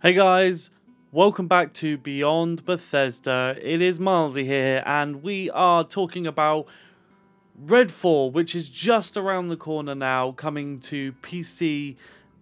Hey guys, welcome back to Beyond Bethesda. It is Milezee here, and we are talking about Redfall, which is just around the corner now, coming to PC,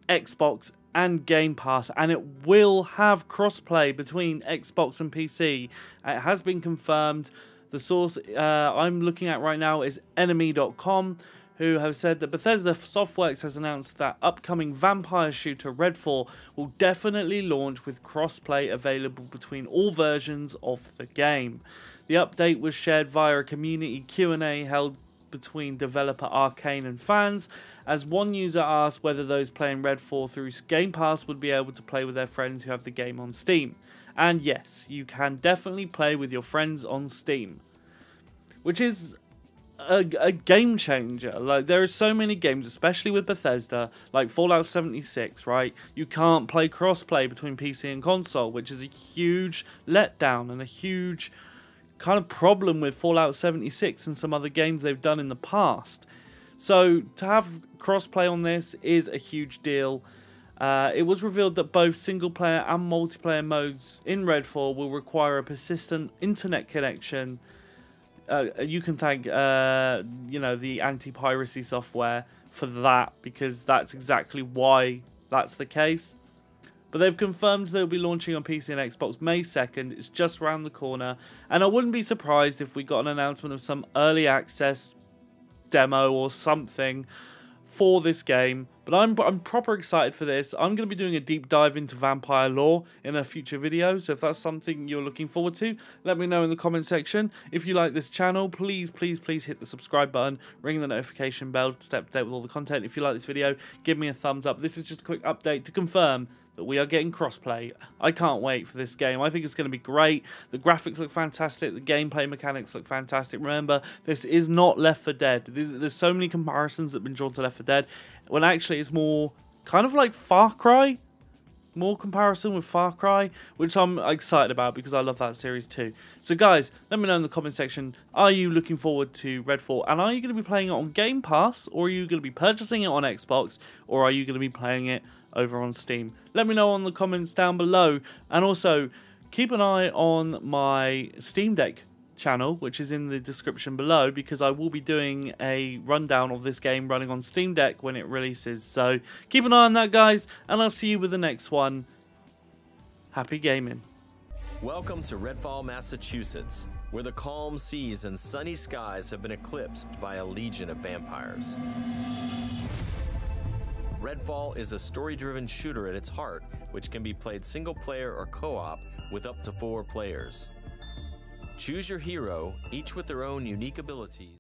Xbox, and Game Pass, and it will have crossplay between Xbox and PC. It has been confirmed. The source uh, I'm looking at right now is NME.com who have said that Bethesda Softworks has announced that upcoming vampire shooter Redfall will definitely launch with crossplay available between all versions of the game. The update was shared via a community Q&A held between developer Arkane and fans, as one user asked whether those playing Redfall through Game Pass would be able to play with their friends who have the game on Steam. And yes, you can definitely play with your friends on Steam. Which is a, a game changer. Like there are so many games, especially with Bethesda, like Fallout 76, right? You can't play crossplay between PC and console, which is a huge letdown and a huge kind of problem with Fallout 76 and some other games they've done in the past. So to have crossplay on this is a huge deal. Uh, it was revealed that both single player and multiplayer modes in Redfall will require a persistent internet connection uh, you can thank uh, you know the anti-piracy software for that because that's exactly why that's the case. But they've confirmed they'll be launching on PC and Xbox May 2nd. It's just around the corner. And I wouldn't be surprised if we got an announcement of some early access demo or something for this game. But I'm, I'm proper excited for this. I'm going to be doing a deep dive into vampire lore in a future video. So if that's something you're looking forward to, let me know in the comment section. If you like this channel, please, please, please hit the subscribe button. Ring the notification bell to stay up to date with all the content. If you like this video, give me a thumbs up. This is just a quick update to confirm that we are getting crossplay. I can't wait for this game. I think it's going to be great. The graphics look fantastic. The gameplay mechanics look fantastic. Remember, this is not Left 4 Dead. There's so many comparisons that have been drawn to Left 4 Dead, when actually it's more kind of like Far Cry. More comparison with Far Cry, which I'm excited about because I love that series too. So guys, let me know in the comment section, are you looking forward to Redfall? And are you going to be playing it on Game Pass? Or are you going to be purchasing it on Xbox? Or are you going to be playing it over on Steam. Let me know on the comments down below. And also, keep an eye on my Steam Deck channel, which is in the description below, because I will be doing a rundown of this game running on Steam Deck when it releases. So keep an eye on that, guys, and I'll see you with the next one. Happy gaming. Welcome to Redfall, Massachusetts, where the calm seas and sunny skies have been eclipsed by a legion of vampires. Redfall is a story-driven shooter at its heart, which can be played single-player or co-op with up to four players. Choose your hero, each with their own unique abilities.